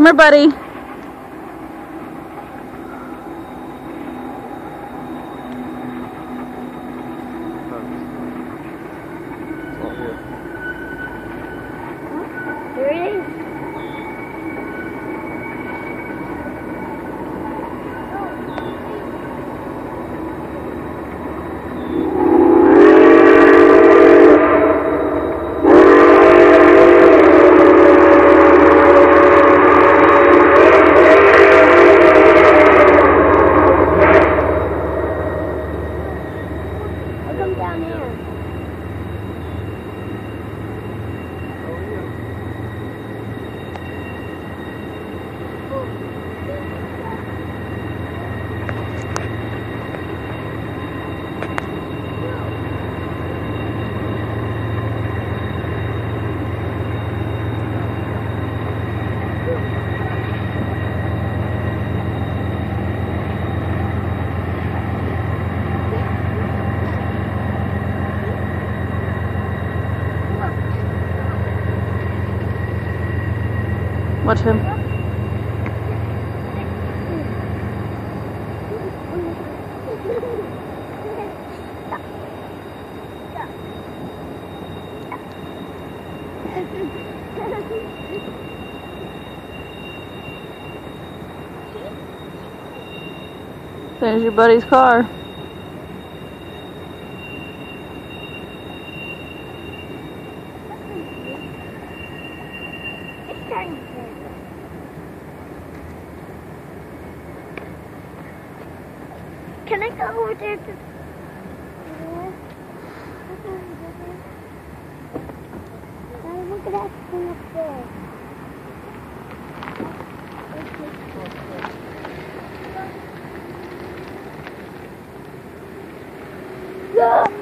Come here, buddy. Here Watch him. There's your buddy's car. To rain. Can I go over there to... Look at that thing up there. Yeah.